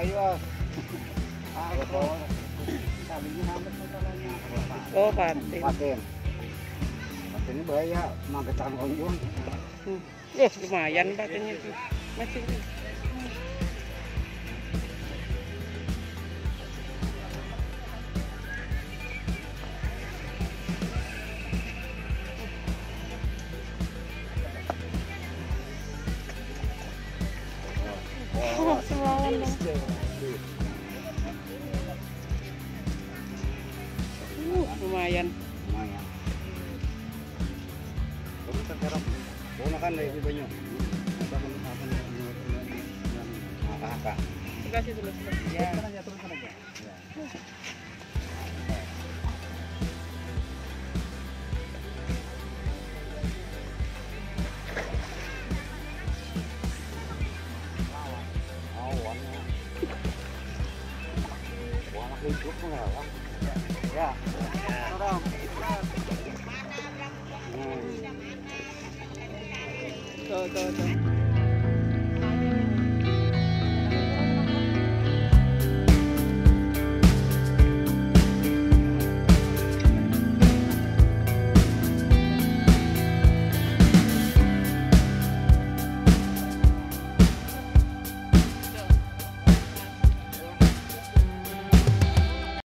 Ako. Sabi niya. Oh, paten. Paten. Paten ini bahaya, konjung. Hmm. Eh, lumayan patennya tuh. Masih. Uh, lumayan. Lumayan. Kamu terkerap. Kan dari banyak. Apa apa yang apa? Kasih dulu. Ya. Aja, aja. Ya. hơi chút không hiểu lắm thấy à nó không